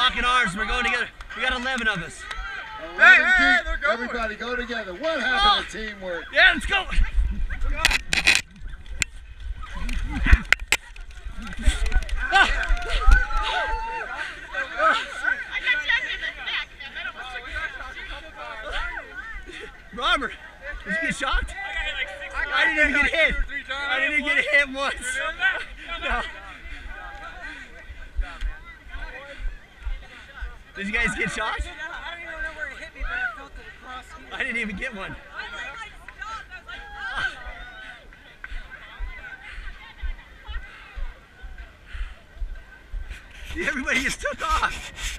locking arms. We're going together. We got 11 of us. Hey, Eleven hey, deep. they're going. Everybody go together. What happened to teamwork? Yeah, let's go. Robert, did you get shocked? I didn't even get hit. I didn't even get hit once. No. Did you guys get shocked? I don't even know where it hit me, but I felt it across here. I didn't even get one. Oh, oh. Everybody just took off.